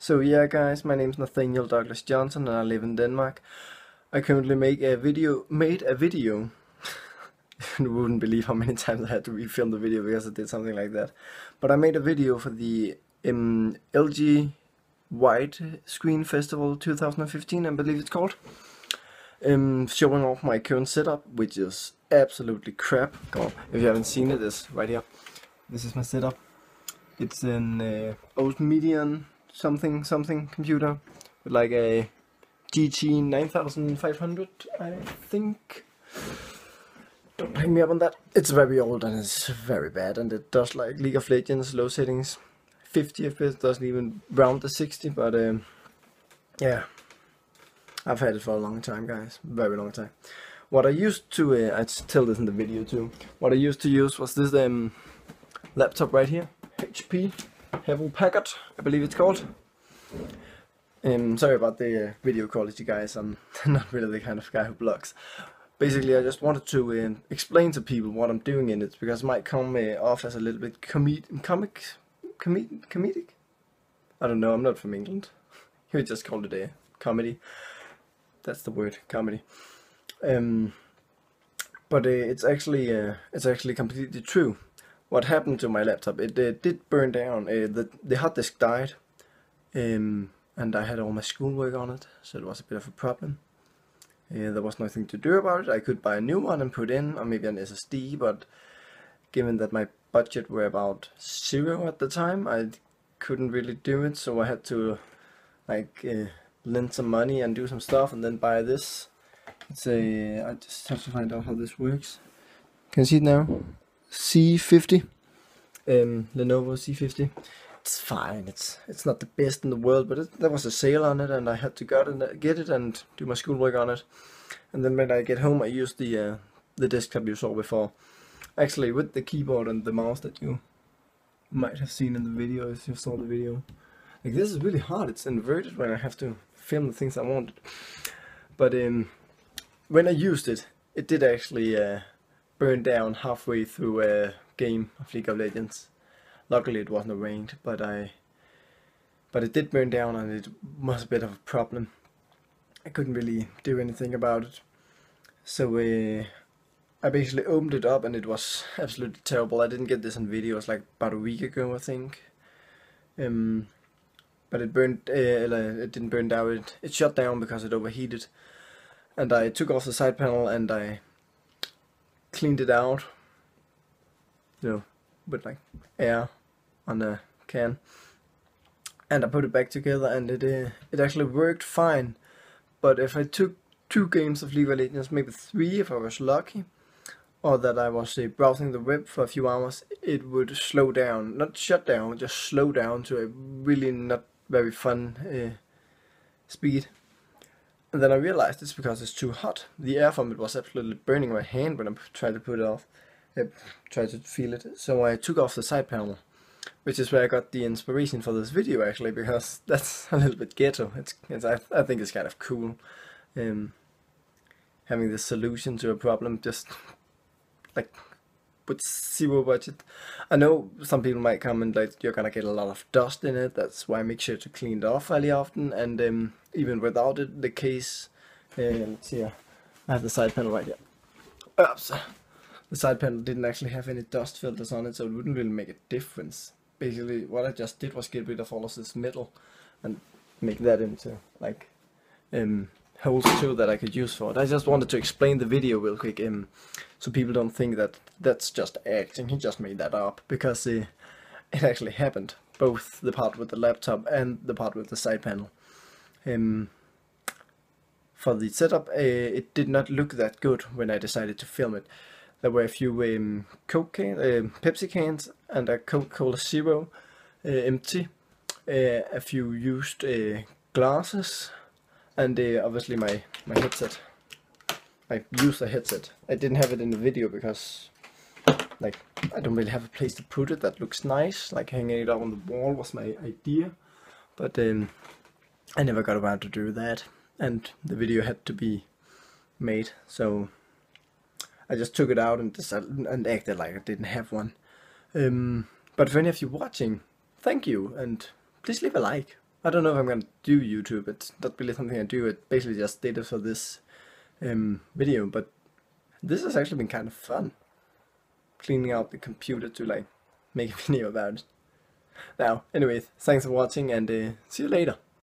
So yeah guys, my name is Nathaniel Douglas Johnson and I live in Denmark. I currently make a video, made a video. you wouldn't believe how many times I had to refilm the video because I did something like that. But I made a video for the um, LG Wide Screen Festival 2015, I believe it's called. Um, showing off my current setup, which is absolutely crap. Come on, if you haven't seen it, it's right here. This is my setup. It's an uh, old Medion something something computer with like a GT 9500 I think. Don't hang me up on that. It's very old and it's very bad and it does like League of Legends low settings. 50 FPS doesn't even round the 60 but um, yeah. I've had it for a long time guys. Very long time. What I used to uh, I tell this in the video too. What I used to use was this um, laptop right here HP Hewlett Packard, I believe it's called. Um, sorry about the uh, video quality guys, I'm not really the kind of guy who blogs. Basically I just wanted to uh, explain to people what I'm doing in it, because it might come uh, off as a little bit comed comic, comed comedic? I don't know, I'm not from England. you just call it a comedy. That's the word, comedy. Um, but uh, it's actually uh, it's actually completely true what happened to my laptop. It did burn down. Uh, the the hard disk died, um, and I had all my schoolwork on it, so it was a bit of a problem. Uh, there was nothing to do about it. I could buy a new one and put in, or maybe an SSD, but given that my budget were about zero at the time, I couldn't really do it. So I had to like uh, lend some money and do some stuff, and then buy this. It's a. I just have to find out how this works. Can you see it now? C50, um, Lenovo C50. It's fine. It's it's not the best in the world, but it, there was a sale on it, and I had to get it, get it and do my schoolwork on it. And then when I get home, I use the uh, the desktop you saw before, actually with the keyboard and the mouse that you might have seen in the video if you saw the video. Like this is really hard. It's inverted when I have to film the things I wanted. But um, when I used it, it did actually. Uh, burned down halfway through a game of League of Legends. Luckily it wasn't rained, but I but it did burn down and it was a bit of a problem. I couldn't really do anything about it. So uh, I basically opened it up and it was absolutely terrible. I didn't get this in video, it was like about a week ago I think. Um, but it burned, uh, it didn't burn down, it, it shut down because it overheated. And I took off the side panel and I cleaned it out, you know, with like air on the can, and I put it back together, and it uh, it actually worked fine. But if I took two games of League of Legends, maybe three if I was lucky, or that I was uh, browsing the web for a few hours, it would slow down, not shut down, just slow down to a really not very fun uh, speed. And then I realized it's because it's too hot. The air from it was absolutely burning my hand when I tried to put it off. I tried to feel it. So I took off the side panel. Which is where I got the inspiration for this video actually, because that's a little bit ghetto. It's, it's I, I think it's kind of cool. Um, having the solution to a problem just like with zero budget. I know some people might comment like you're gonna get a lot of dust in it. That's why I make sure to clean it off fairly often. And um, even without it, the case. Uh, let's see. Here. I have the side panel right here. Oops. The side panel didn't actually have any dust filters on it, so it wouldn't really make a difference. Basically, what I just did was get rid of all of this metal and make that into like um, holes too that I could use for it. I just wanted to explain the video real quick um, so people don't think that that's just acting, he just made that up, because it actually happened, both the part with the laptop and the part with the side panel. Um, for the setup, uh, it did not look that good when I decided to film it. There were a few um, Coke can, uh, Pepsi cans and a Coca-Cola Zero uh, empty, uh, a few used uh, glasses, and uh, obviously my, my headset. I use a headset. I didn't have it in the video because like I don't really have a place to put it that looks nice. Like hanging it up on the wall was my idea. But um, I never got around to do that. And the video had to be made. So I just took it out and decided, and acted like I didn't have one. Um, but for any of you watching, thank you and please leave a like. I don't know if I'm gonna do YouTube. It's not really something I do. It basically just did it for this um, video, but this has actually been kind of fun. Cleaning out the computer to like make a video about it. Now, anyways, thanks for watching and uh, see you later.